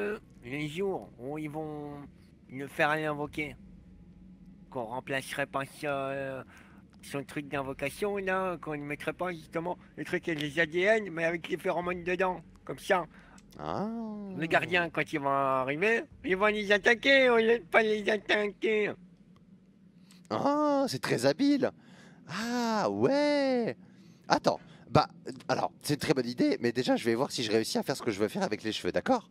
le, les jours où ils vont le faire invoquer Qu'on remplacerait pas ça, euh, son truc d'invocation là, qu'on ne mettrait pas justement le truc avec les ADN, mais avec les phéromones dedans, comme ça. Ah. Les gardiens, quand ils vont arriver, ils vont les attaquer, on ne pas les attaquer. Ah, c'est très habile. Ah, ouais. Attends, bah, alors, c'est une très bonne idée, mais déjà, je vais voir si je réussis à faire ce que je veux faire avec les cheveux, d'accord?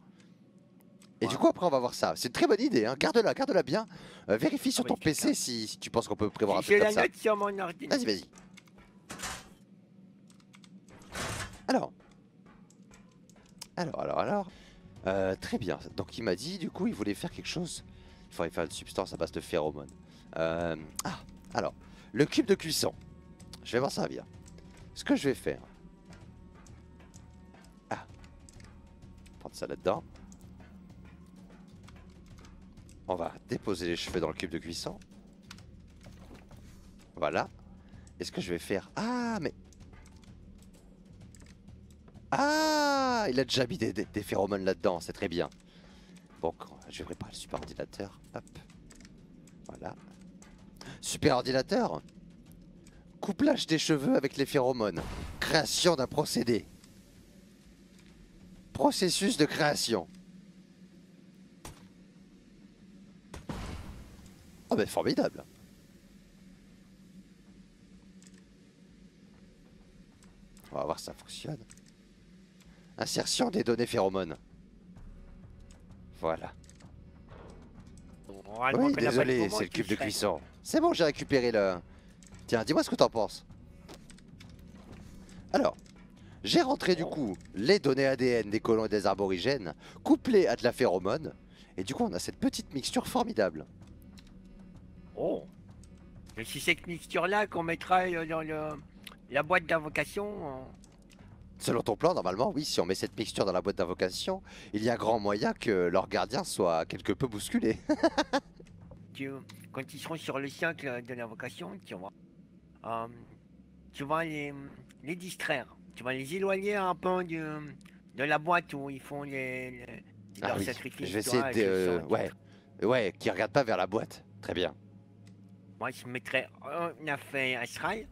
Et du coup, après, on va voir ça. C'est une très bonne idée, hein. garde-la, garde-la bien. Euh, vérifie sur Ah ton PC si, si tu penses qu'on peut prévoir un truc la comme ça. note sur mon ordinateur. Vas-y, vas-y. Alors. Alors, alors, alors. Euh, très bien. Donc, il m'a dit, du coup, il voulait faire quelque chose. Il faudrait faire une substance à base de phéromones. Euh, ah, alors. Le cube de cuisson. Je vais m'en servir. Ce que je vais faire. Ah. Prendre ça là-dedans. On va déposer les cheveux dans le cube de cuisson. Voilà. Et ce que je vais faire... Ah, mais... Ah Il a déjà mis des, phéromones là-dedans, c'est très bien. Bon, je vais préparer le super ordinateur. Hop. Voilà. Super ordinateur Couplage des cheveux avec les phéromones. Création d'un procédé. Processus de création. Oh ben formidable On va voir si ça fonctionne. Insertion des données phéromones. Voilà. Oui, désolé, c'est le cube de cuisson. C'est bon, j'ai récupéré le... Tiens, dis-moi ce que t'en penses. Alors, j'ai rentré du coup les données ADN des colons et des aborigènes, couplées à de la phéromone, et du coup on a cette petite mixture formidable. Oh c'est cette mixture-là qu'on mettra euh, dans le, la boîte d'invocation. euh, Selon ton plan, normalement, oui, si on met cette mixture dans la boîte d'invocation, il y a grand moyen que leur gardien soit quelque peu bousculé. tu- quand ils seront sur le cercle de l'invocation, tu vas, euh, tu vas les, les distraire. Tu vas les éloigner un peu de, de la boîte où ils font les, les- Ah leurs oui, sacrifices. je vais essayer de... euh, ouais, ouais, qui regarde pas vers la boîte. Très bien, Moi, je mettrais un affaire astral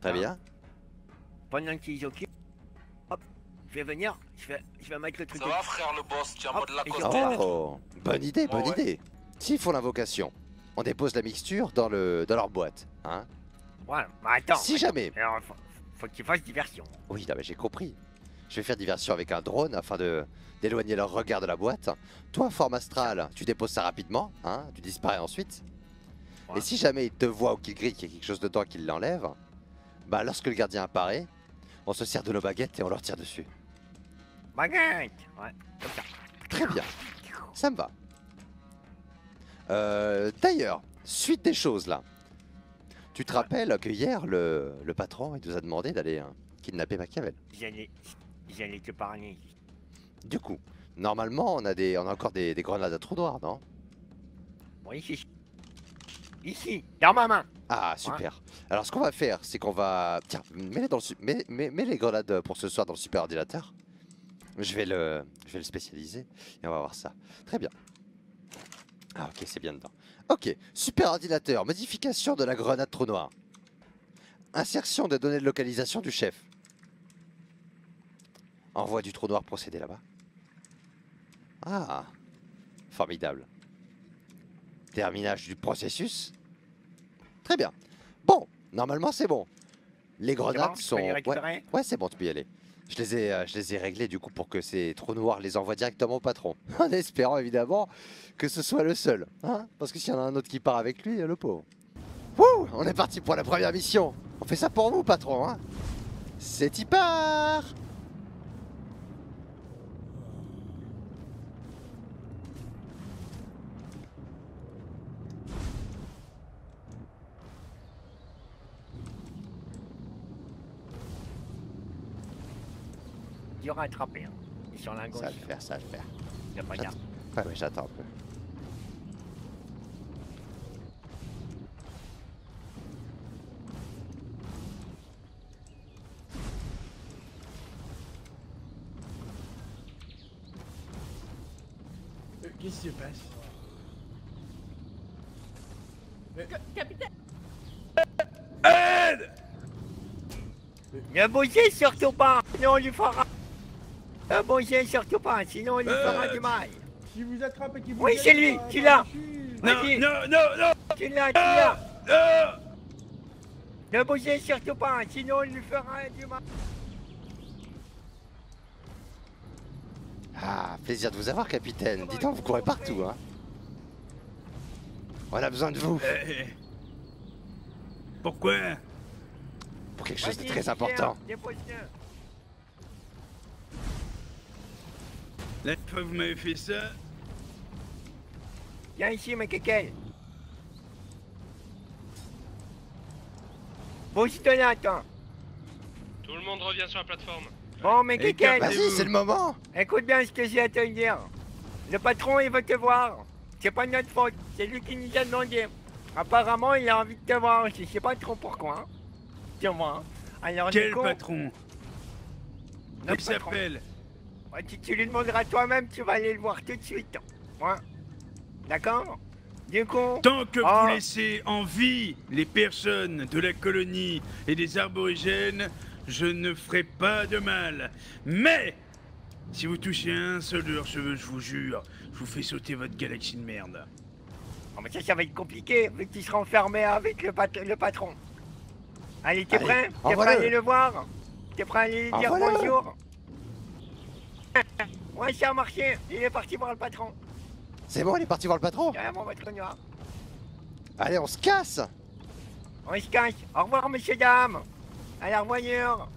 très bien. pendant qu'ils occupent. Hop, je vais venir, je vais, je vais mettre le truc. Ça va frère le boss, je- Lacoste. Oh, bonne idée, bonne Ouais, ouais. idée. S'ils font l'invocation, on dépose la mixture dans, le, dans leur boîte. Hein Voilà, bah attends. si jamais... Alors, faut, faut qu'ils fassent diversion. Oui, non, mais j'ai compris. Je vais faire diversion avec un drone afin de d'éloigner leur regard de la boîte. Toi, forme astrale, tu déposes ça rapidement, hein, tu disparais ensuite. Et si jamais il te voit ou qu'il grille qu'il y a quelque chose dedans qu'il l'enlève, bah lorsque le gardien apparaît, on se sert de nos baguettes et on leur tire dessus. Baguette Ouais, comme ça. Très bien, ça me va. Euh, D'ailleurs, suite des choses là. Tu te rappelles que hier, le, le patron il nous a demandé d'aller hein, kidnapper Machiavel. J'allais, te parler. Du coup, normalement, on a, des, on a encore des, des grenades à trou noir, non? Oui, ici. Ici, dans ma main. Ah, super. Alors, ce qu'on va faire, c'est qu'on va... Tiens, mets-les, dans le su- mets, mets- mets les grenades pour ce soir dans le super ordinateur. Je vais le, je vais le spécialiser et on va voir ça. Très bien. Ah, ok, c'est bien dedans. Ok, super ordinateur, modification de la grenade trou noir. Insertion des données de localisation du chef. Envoi du trou noir procédé là-bas. Ah, formidable. Terminage du processus. Très bien. Bon, normalement c'est bon. Les bon, grenades sont... Ouais, ouais, c'est bon, tu peux y aller. Je les, ai, euh, je les ai réglés du coup pour que ces trous noirs les envoient directement au patron. En espérant évidemment que ce soit le seul. hein. Parce que s'il y en a un autre qui part avec lui, le pauvre. Wouh On est parti pour la première mission. On fait ça pour vous, patron. Hein C'est y part Dur à attraper. Hein. Et sur la gauche, Ça va le faire, ça va le faire. il y a pas J'attends. d'arme. Ouais, ouais, j'attends un peu. Qu'est-ce qui se passe? Capitaine Ne bougez surtout pas, sinon on lui fera. Ne bougez surtout pas, sinon on lui fera du mal. Si vous attrapez qui vous Oui, c'est lui, par- tu l'as. Non, Vas-y. non, non, non, Tu l'as, tu l'as. non Ne bougez surtout pas, sinon on lui fera du mal. Ah, plaisir de vous avoir, capitaine. Dis donc, vous courez partout, hein. On a besoin de vous Eh, Pourquoi? Pour quelque chose de très important. dépose-le. La fois que vous m'avez fait ça, Viens ici, mais quel Bouge-toi là, toi. Tout le monde revient sur la plateforme. Bon, mais Et quel Vas-y. C'est le moment Écoute bien ce que j'ai à te dire. Le patron, il veut te voir. C'est pas de notre faute. C'est lui qui nous a demandé. Apparemment, il a envie de te voir. Je sais pas trop pourquoi. Tu vois. hein. Alors, quel du coup, patron Il patron. s'appelle Ouais, tu, tu lui demanderas toi-même, tu vas aller le voir tout de suite. D'accord? Du coup, Tant que vous laissez en vie les personnes de la colonie et des arborigènes, je ne ferai pas de mal. Mais si vous touchez un seul de leurs cheveux, je vous jure, je vous fais sauter votre galaxie de merde. Oh, mais ça, ça va être compliqué, vu que tu seras enfermé avec le, pat- le patron. Allez, t'es prêt? T'es prêt à aller le voir? T'es prêt à aller lui dire bonjour? Ouais, ça a marché. Il est parti voir le patron. C'est bon, il est parti voir le patron Carrément, votre noir. Allez, on se casse On se cache. Au revoir, messieurs, dames. À la revoyure.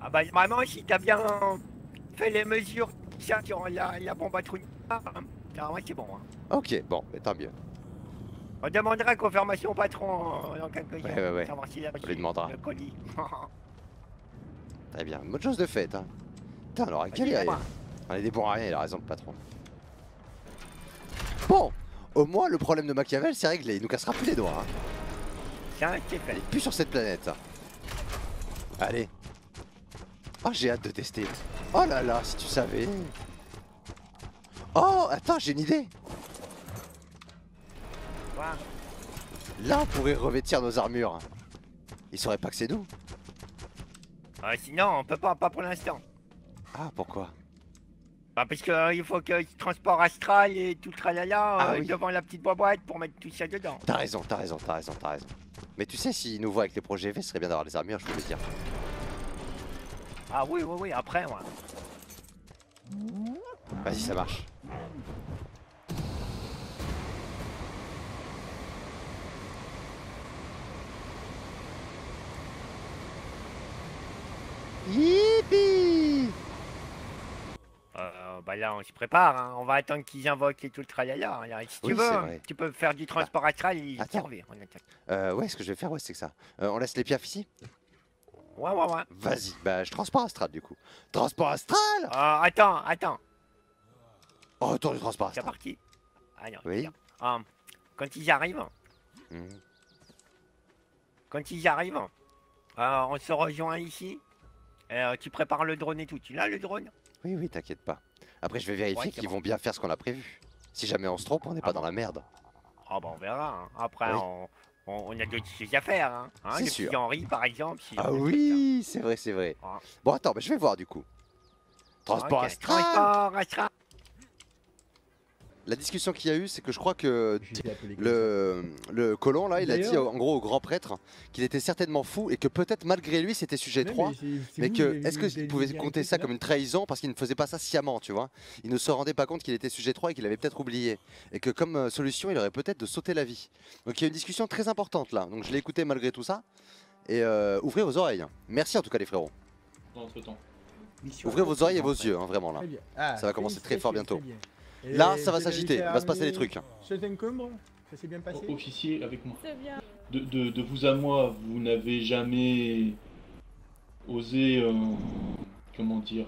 Ah bah vraiment, si t'as bien fait les mesures ça, sur la, la bombe à balle, hein, ça, ouais, c'est bon. hein. Ok, bon, mais tant mieux. On demandera confirmation au patron euh, dans quelques jours. ouais. Savoir On lui demandera. le colis. Très bien, bonne chose de faite, hein. Putain, alors, quel Vas-y, est moi. On est des bons à rien, il a raison, le patron. Bon, au moins, le problème de Machiavel, c'est réglé. Il nous cassera plus les doigts. Hein. Ça, c'est Il est plus sur cette planète. Allez. Oh, j'ai hâte de tester. Oh là là, si tu savais. Oh, attends, j'ai une idée. Là, on pourrait revêtir nos armures. Ils sauraient pas que c'est nous. Euh, sinon, on peut pas, pas pour l'instant. Ah, pourquoi? Bah, parce qu'il faut que le transport astral et tout le tralala Ah euh, oui. devant la petite boîte pour mettre tout ça dedans. T'as raison, t'as raison, t'as raison, t'as raison. Mais tu sais, s'ils nous voient avec les projets V, ce serait bien d'avoir les armures, je peux le dire. Ah oui, oui, oui, après, ouais. Vas-y, ça marche. Yippee Euh, bah là, on se prépare, hein. on va attendre qu'ils invoquent et tout le tralala. Alors, si tu Oui, c'est veux, vrai. tu peux faire du transport astral et servir. euh, Ouais, ce que je vais faire, ouais, c'est que ça. Euh, on laisse les piafs ici? Ouais, ouais, ouais. Vas-y, bah je transport astral du coup. Transport astral Euh, attends, attends, Oh, attends, le transport c'est astral. parti. Alors, Oui. regarde. Euh, quand ils arrivent, Mhm. quand ils arrivent, euh, on se rejoint ici. Euh, tu prépares le drone et tout. Tu l'as le drone? Oui, oui, t'inquiète pas. Après, je vais vérifier Ouais, qu'ils bon. vont bien faire ce qu'on a prévu. Si jamais on se trompe, on n'est Ah pas bon dans la merde. Ah bah on verra. hein. Après, Oui. on, on- on a d'autres choses à faire. Hein. Hein, C'est sûr. petit Henri, par exemple. si Ah oui, c'est vrai, c'est vrai. Ah. Bon, attends, bah, je vais voir du coup. Transport astral Transport astral. La discussion qu'il y a eu, c'est que je crois que le, le colon là, il a dit en gros au grand prêtre qu'il était certainement fou et que peut-être malgré lui c'était sujet ça. 3. Mais, c'est- c'est Mais vous, que, est-ce pouvez les compter ça comme une trahison parce qu'il ne faisait pas ça sciemment, tu vois? Il ne se rendait pas compte qu'il était sujet 3 et qu'il avait peut-être oublié. Et que comme euh, solution, il aurait peut-être de sauter la vie. Donc il y a une discussion très importante là. Donc je l'ai écouté malgré tout ça. Et euh, ouvrez vos oreilles. Merci en tout cas les frérots. Entre temps. Mission Ouvrez vos oreilles et vos yeux, hein, vraiment là. Ah, Ça va commencer très fort bientôt. Et Là, ça va s'agiter, il va se passer des trucs. Ce encombre, ça s'est bien passé Officier avec moi. C'est bien. De, de- de vous à moi, vous n'avez jamais osé, euh, comment dire,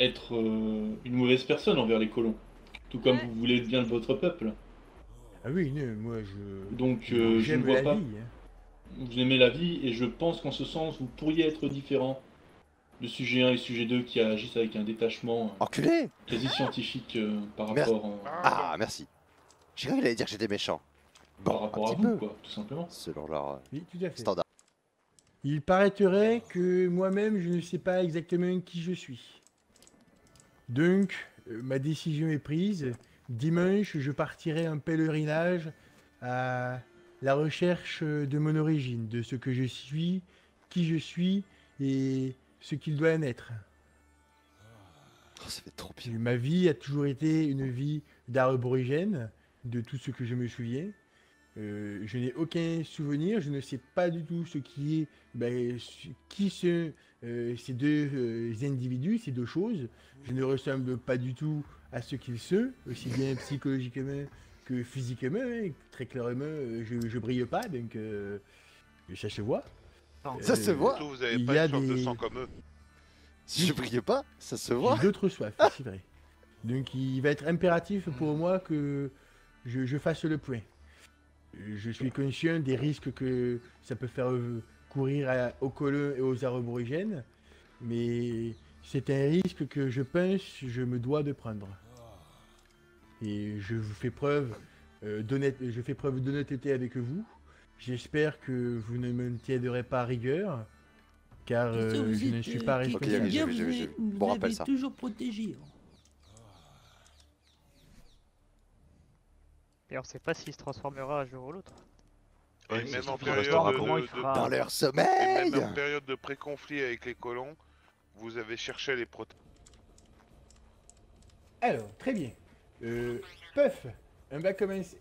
être euh, une mauvaise personne envers les colons. Tout comme Ouais. vous voulez bien de votre peuple. Ah oui, non, moi je. Donc, euh, je ne vois la pas. vie, hein. vous aimez la vie et je pense qu'en ce sens, vous pourriez être différent de sujet 1 et sujet 2 qui agissent avec un détachement Enculé quasi scientifique euh, par Merci. rapport, euh, Ah, merci. J'ai cru qu'il allait dire que j'étais méchant. par Bon, rapport un à petit vous, peu, quoi, tout simplement. selon leur euh, Oui, tout à fait. standard. Il paraîtrait que moi-même, je ne sais pas exactement qui je suis. Donc, euh, ma décision est prise. Dimanche, je partirai en pèlerinage à la recherche de mon origine, de ce que je suis, qui je suis et ce qu'il doit en être. Oh, ça fait trop bien. Ma vie a toujours été une vie d'arborigène, de tout ce que je me souviens. Euh, je n'ai aucun souvenir, je ne sais pas du tout ce qui est, ben, ce- qui sont euh, ces deux euh, individus, ces deux choses. Je ne ressemble pas du tout à ce qu'ils sont, aussi bien psychologiquement que physiquement. hein. Très clairement, je ne brille pas, donc ça se voit. Ça se Euh, voit. Surtout, vous avez il pas y a une soif de des- sang comme eux. Si je brille pas, ça se voit. J'ai d'autres soifs, c'est vrai. Donc il va être impératif pour moi que je, je fasse le point. Je suis conscient des risques que ça peut faire euh, courir à- aux colons et aux aborigènes, mais c'est un risque que je pense je me dois de prendre. Et je vous fais preuve euh, d'honnête- je fais preuve d'honnêteté avec vous. J'espère que vous ne me tiendrez pas à rigueur, car euh, vous je ne suis euh, pas Ok, responsable. j'ai vous vu. vous Bon, rappelle avez ça. toujours protégé. hein. Et on sait pas s'il se transformera un jour ou l'autre. Et Oui, même ça en suffit, période restera de, comment il de- fera. Dans leur et sommeil même en période de pré-conflit avec les colons, vous avez cherché à les protéger. Alors, très bien. Euh, Puff, on va commencer.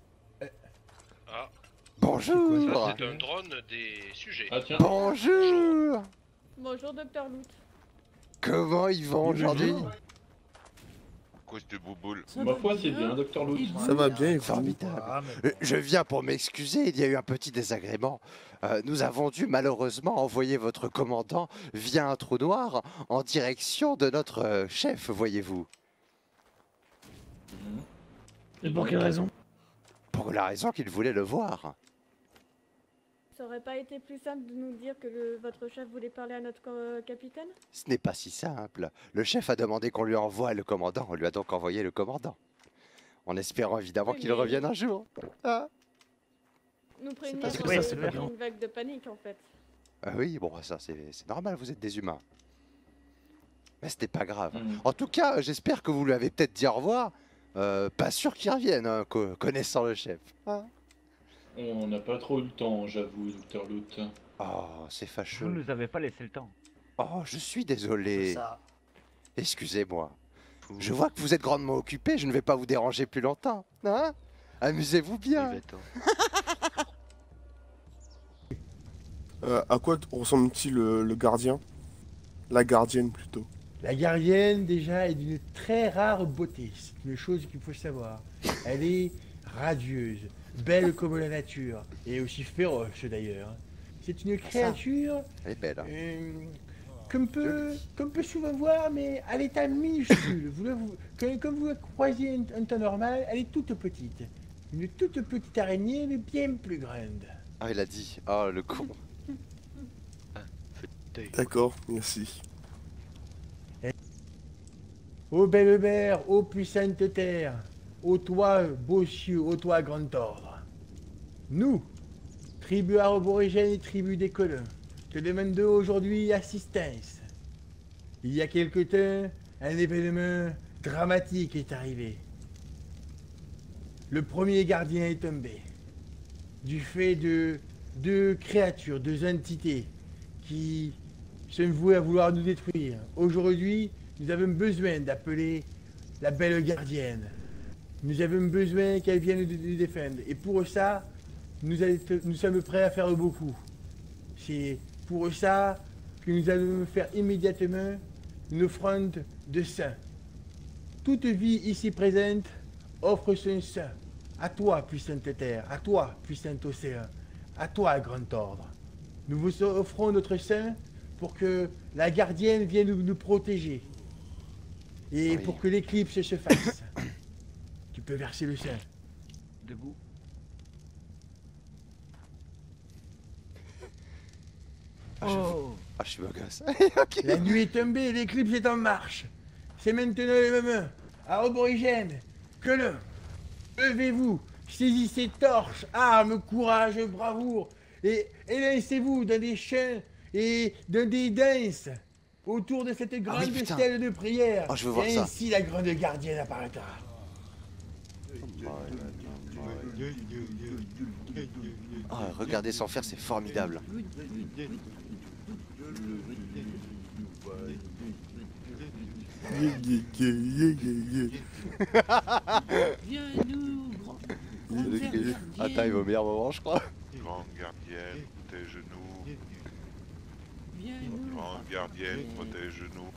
Ah, Bonjour c'est un drone des sujets. Ah tiens, Bonjour Bonjour, docteur Loot. Comment ils vont aujourd'hui Cause de bouboule. Ma foi c'est bien, Docteur Loot. Ça va bien, Formidable. Ah, Euh, Je viens pour m'excuser, il y a eu un petit désagrément. Euh, nous avons dû malheureusement envoyer votre commandant via un trou noir en direction de notre euh, chef, voyez-vous. Et pour quelle raison? Pour la raison qu'il voulait le voir. Ça aurait pas été plus simple de nous dire que le- votre chef voulait parler à notre co- capitaine? Ce n'est pas si simple. Le chef a demandé qu'on lui envoie le commandant, on lui a donc envoyé le commandant. En espérant évidemment Oui, qu'il mais- revienne un jour. Ah, Nous prévenir c'est une vague de panique en fait. Ah oui, bon, ça c'est normal, vous êtes des humains. Mais c'était pas grave. Mhm. En tout cas, j'espère que vous lui avez peut-être dit au revoir. Euh, pas sûr qu'il revienne, hein, co- connaissant le chef. Ah, On n'a pas trop eu le temps, j'avoue, Docteur Loot. Oh, c'est Vous fâcheux. nous avez pas laissé le temps. Oh, je suis désolé. Ça. Excusez-moi. Je vois que vous êtes grandement occupé, je ne vais pas vous déranger plus longtemps. Hein? Amusez-vous bien. Euh, à quoi ressemble-t-il le, le gardien? La gardienne plutôt. La gardienne, déjà, est d'une très rare beauté. C'est une chose qu'il faut savoir. Elle est radieuse, belle comme la nature, et aussi féroce d'ailleurs. C'est une créature Elle est belle. hein. euh, qu'on peut, qu'on peut souvent voir, mais à l'état minuscule. Vous, le- vous- la croisez en, temps normal, elle est toute petite. Une toute petite araignée, mais bien plus grande. Ah, il a dit. Oh, le con. D'accord, merci. Ô belle mer, ô puissante terre, ô toi, beau cieux, ô toi, grand ordre. Nous, tribu aborigène et tribu des colons, te demandons aujourd'hui assistance. Il y a quelque temps, un événement dramatique est arrivé. Le premier gardien est tombé. Du fait de deux créatures, deux entités qui sont vouées à vouloir nous détruire. Aujourd'hui, nous avons besoin d'appeler la belle gardienne. Nous avons besoin qu'elle vienne nous défendre. Et pour ça, nous, sommes prêts à faire beaucoup. C'est pour ça que nous allons faire immédiatement une offrande de sang. Toute vie ici présente offre son sang. À toi, puissante terre, à toi, puissant océan, à toi, grand ordre. Nous vous offrons notre sang pour que la gardienne vienne nous, nous protéger. Et Oui. pour que l'éclipse se fasse. tu peux verser le sang. Debout. Ah, je, Oh. ah, je suis beau gosse. La nuit est tombée, l'éclipse est en marche. C'est maintenant le moment. Aborigène, que le. Levez-vous, saisissez torches, armes, courage, bravoure, et élancez-vous dans des chants et dans des danses autour de cette grande Ah oui, putain. stèle de prière. Oh, je veux voir et ça. ainsi la grande gardienne apparaîtra. Ah, regardez sans faire, c'est formidable. Viens nous, grand. Attends, il va au meilleur moment, je crois. Grande gardienne, protège-nous. Viens nous. Grande gardienne, protège-nous.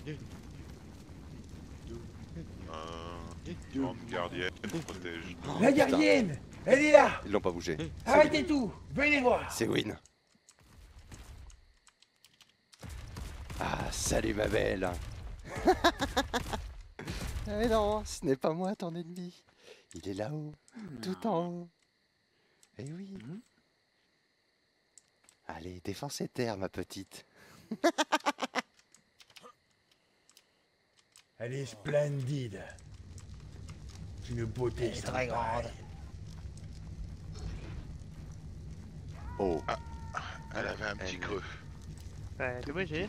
Un... Grande gardienne, protège. La gardienne, elle est là. Ils l'ont pas bougé. Arrêtez tout, venez voir. C'est Win. Ah, salut ma belle. Mais non, ce n'est pas moi ton ennemi. Il est là-haut, tout en haut. Eh oui. Allez, défends ces terres, ma petite. Elle est splendide. Une beauté sans très grande. Oh. Elle avait un petit creux. Ouais, obligé.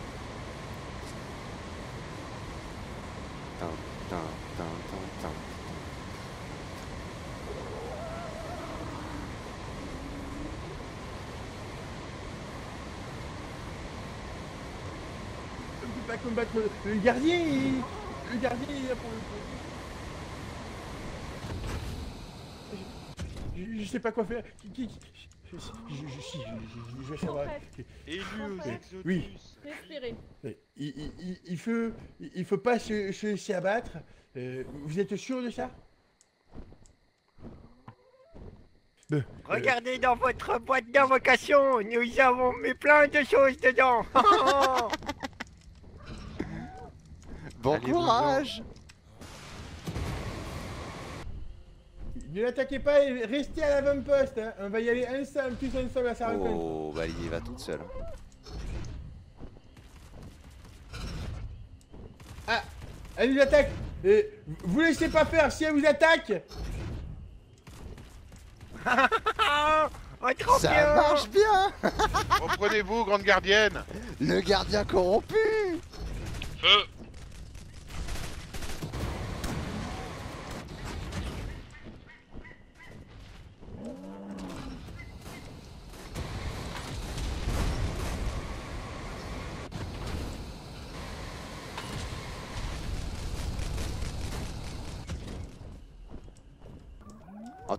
Combattre le, le gardien. il- Le gardien, il est là pour le Je, je- je sais pas quoi faire. Qui, qui- qui- je, je, je, si, je, je- je vais savoir. Élu aux Oui. Respirez. Il, il, il- il faut, il faut pas se, se laisser abattre. Euh, vous êtes sûr de ça? Euh, Regardez dans votre boîte d'invocation, nous avons mis plein de choses dedans. Bon Allez, courage Ne l'attaquez pas et restez à l'avant-poste. hein. On va y aller ensemble, tous ensemble à sa rencontre. Oh, bah il y va toute seule. Ah, elle nous attaque. Euh, vous laissez pas faire. Si elle vous attaque, Ça marche bien Reprenez-vous, grande gardienne Le gardien corrompu Feu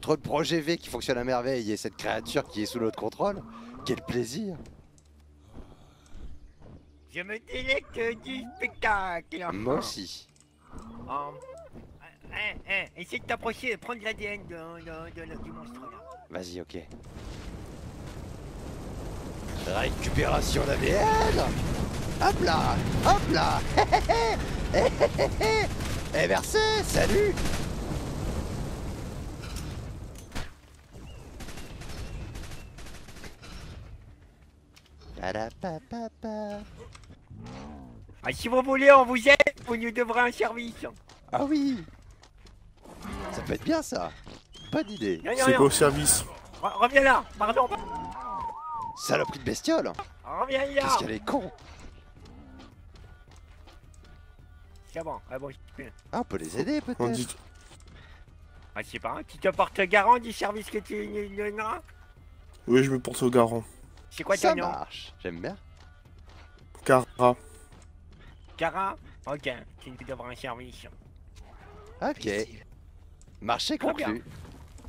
Entre le projet V qui fonctionne à merveille et cette créature qui est sous notre contrôle, quel plaisir Je me délecte du spectacle. Moi aussi. Oh. Hein, hein, essaye de t'approcher et prendre l'ADN de, de- de- du monstre là. Vas-y, ok. Récupération d'ADN Hop là Hop là Et versé Salut Ah, si vous voulez, on vous aide, vous nous devrez un service. Ah oui Ça peut être bien ça Bonne idée Non, non, C'est non. quoi au service Re- reviens là, pardon. Saloperie de bestiole Reviens là. Qu'est-ce qu'elle est con C'est bon, ah bon, Ah, on peut les aider On peut-être dit... ah, je sais pas, tu te portes garant du service que tu nous donneras? Oui, je me porte au garant. C'est quoi Ça ton nom marche, j'aime bien. Cara. Cara Ok, tu nous devras un service. Ok. Marché conclu.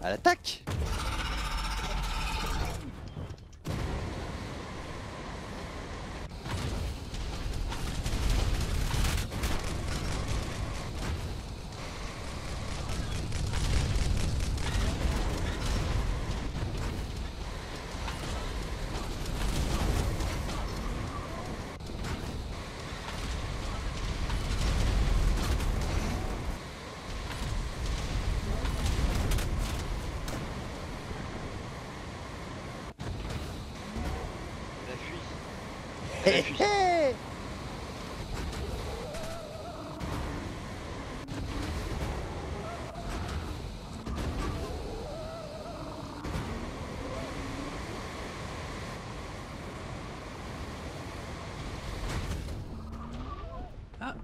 À l'attaque Hé hé Ah.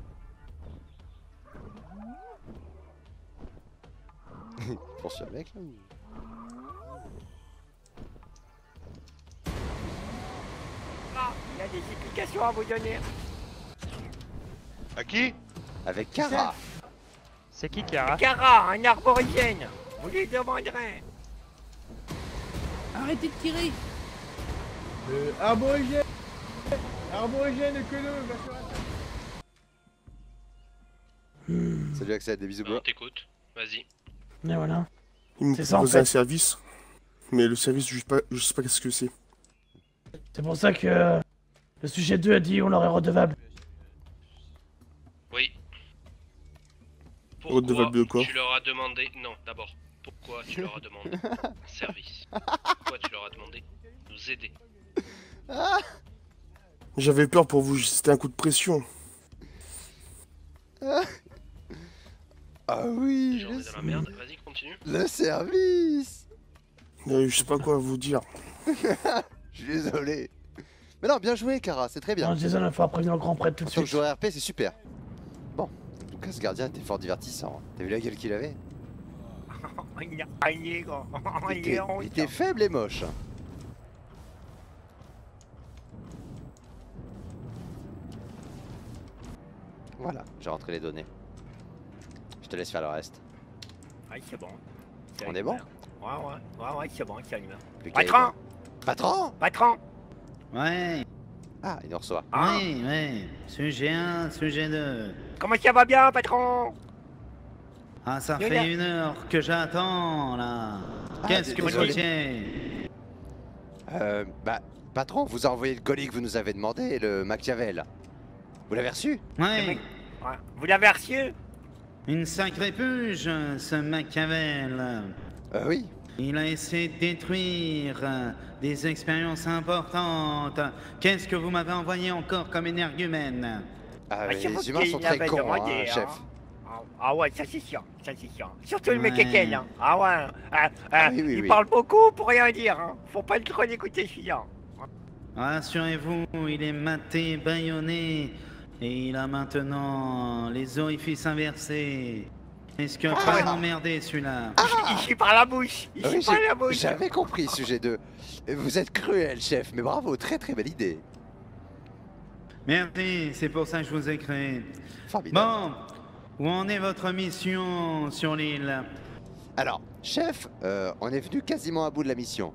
Pour ce mec là des explications à vous donner. À qui? Avec Kara C'est qui Kara Cara, un arborigène. Vous lui demanderez. Arrêtez de tirer Euh, aborigène Aborigène que le va sur la table. Salut Axel, des bisous On bleus. t'écoute. Vas-y. Et voilà. Il me C'est ça, en proposait un fait. service. Mais le service, je sais pas, je sais pas qu'est-ce que c'est. C'est pour ça que euh, le sujet 2 a dit on leur est redevable. Oui. Redevable de quoi tu leur as demandé... Non, d'abord. Pourquoi tu leur as demandé un service? Pourquoi tu leur as demandé de nous aider? J'avais peur pour vous, c'était un coup de pression. Ah oui, J'en ai dans la merde. Vas-y, continue. le service Euh, je sais pas quoi vous dire. Je suis désolé. Mais non, bien joué, Kara, c'est très bien. Non, Jason, il faudra prévenir le grand prêtre tout de suite. joueur RP, c'est super. Bon, en tout cas, ce gardien était fort divertissant. T'as vu la gueule qu'il avait? Il était, il faible et moche. Voilà, j'ai rentré les données. Je te laisse faire le reste. Ouais, c'est bon. On est bon? Ouais, ouais, ouais, ouais, c'est bon, c'est allumé. Patron. Patron? Patron Ouais, Ah, il nous reçoit. Ah. ouais, ouais. Sujet 1, sujet 2. Comment ça va bien, patron? Ah, ça fait une heure que j'attends, là. Ah, Qu'est-ce que vous disiez Euh, bah, patron, vous a envoyé le colis que vous nous avez demandé, le Machiavel. Vous l'avez reçu? Ouais. Vous l'avez reçu? Une sacrée puge, ce Machiavel. Euh, oui. Il a essayé de détruire euh, des expériences importantes. Qu'est-ce que vous m'avez envoyé encore comme énergumène? Ah, Ah, les humains sont très cons, hein, hein. chef. Ah, Ah ouais, ça c'est sûr, ça c'est sûr. Surtout le mec. Ekel, hein. Ah ouais, ah, ah, oui, oui, il oui. parle beaucoup pour rien dire, hein. Faut pas trop l'écouter celui-là. Rassurez-vous, il est maté, bâillonné, et il a maintenant les orifices inversés. Est-ce que pas m'emmerder celui-là Il chie par la bouche, il Ah chie oui, par j'ai- la bouche. J'avais compris, sujet 2. Vous êtes cruel, chef, mais bravo, très très belle idée. Merci, c'est pour ça que je vous ai créé. Formidable. Bon, où en est votre mission sur l'île? Alors, chef, euh, on est venu quasiment à bout de la mission.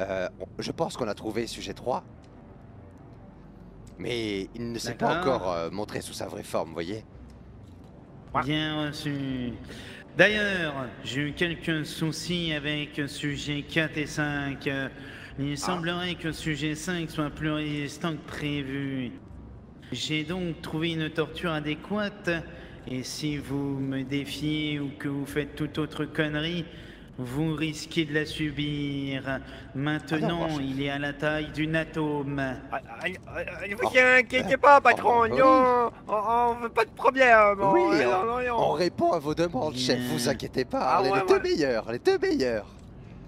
Euh, je pense qu'on a trouvé sujet 3. Mais il ne s'est pas encore euh, montré sous sa vraie forme, vous voyez Bien reçu. D'ailleurs, j'ai eu quelques soucis avec sujet 4 et 5. Euh, Il semblerait que sujet 5 soit plus résistant que prévu. J'ai donc trouvé une torture adéquate. Et si vous me défiez ou que vous faites toute autre connerie, vous risquez de la subir. Maintenant, Ah non, il est à la taille d'une atome. Ah, ah, ah, Ne vous inquiétez pas, patron, Oh, oui. non, on, on veut pas de problème. Oui, on- on- non, non, non. On répond à vos demandes, chef, vous inquiétez pas. Ah on est ouais, les deux ouais. meilleurs, les deux meilleurs.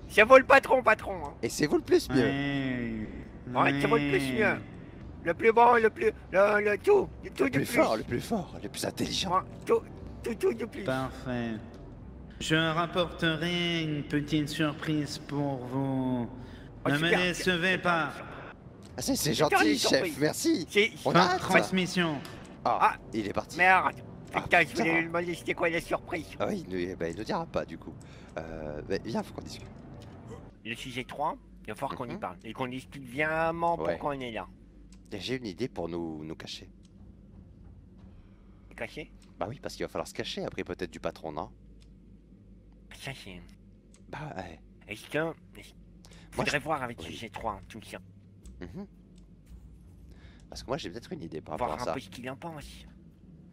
C'est vous le patron, patron. Et c'est vous le plus mieux. Ouais, Ouais, c'est vous le plus mieux. Le plus bon, le plus. Le, le tout. Le tout Le du plus fort, le plus fort, le plus intelligent. Ouais, tout, tout, tout du plus. Parfait. Je rapporterai une petite surprise pour vous. Oh, ne me super. décevez pas. Ah, c'est gentil, chef, merci. C'est. On a transmission. Ah, Ah. il est parti. Merde. Ah, Putain, je putain. voulais lui demander c'était quoi la surprise. Ah oui, il ne, bah, il ne dira pas du coup. Euh, bah, viens, faut qu'on discute. Le sujet 3, il va falloir qu'on y Mhm. parle. Et qu'on explique vraiment Ouais. pourquoi on est là. J'ai une idée pour nous, nous cacher. Caché Bah oui, parce qu'il va falloir se cacher après peut-être du patron, non? Ça, c'est. Bah ouais. Est-ce que. est-ce- Moi, je- voir avec oui. sujet 3, tout ça. Mhm. Parce que moi j'ai peut-être une idée par rapport Voir à un ça. peu ce qu'il en pense.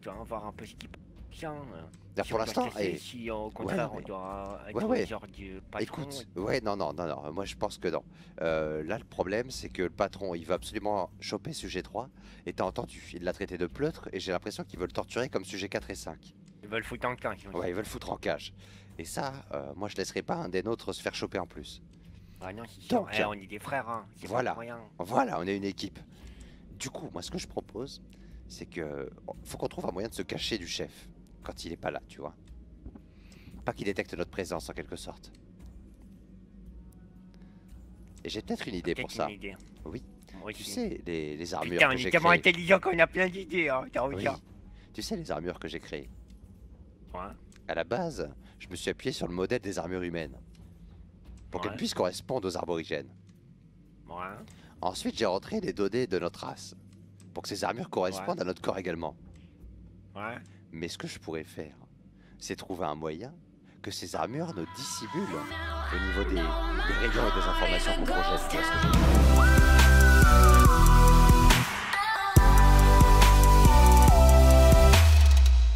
Tu vas voir un peu ce qu'il pense. hein. Là, Si pour l'instant, et- si au contraire ouais. on doit Ouais, ouais. genre du patron. Écoute, ouais, non, non, non, non, moi je pense que non. Euh, là, le problème, c'est que le patron, il veut absolument choper sujet 3, et t'as entendu, il l'a traité de pleutre, et j'ai l'impression qu'il veut le torturer comme sujet 4 et 5. Ils veulent foutre en cage. Ouais, ils veulent le foutre en cage. Et ça, euh, moi je laisserai pas un des nôtres se faire choper en plus. Ah non, sûr. Donc, Eh, on est des frères, hein. Voilà, voilà, on est une équipe. Du coup, moi ce que je propose, c'est que faut qu'on trouve un moyen de se cacher du chef quand il est pas là, tu vois. Pas qu'il détecte notre présence en quelque sorte. Et j'ai peut-être une idée pour Peut-être ça. une idée. Oui. Moi Tu aussi. sais, les, les armures Putain, on que est j'ai tellement créées. intelligent qu'on a plein d'idées, hein. Oui. Tu sais, les armures que j'ai créées. Ouais. À la base, je me suis appuyé sur le modèle des armures humaines. Pour qu'elles puissent correspondre aux arborigènes. Ouais. Ensuite, j'ai rentré les données de notre race. Pour que ces armures correspondent à notre corps également. Ouais. Mais ce que je pourrais faire, c'est trouver un moyen que ces armures nous dissimulent au niveau des, des rayons et des informations qu'on projette.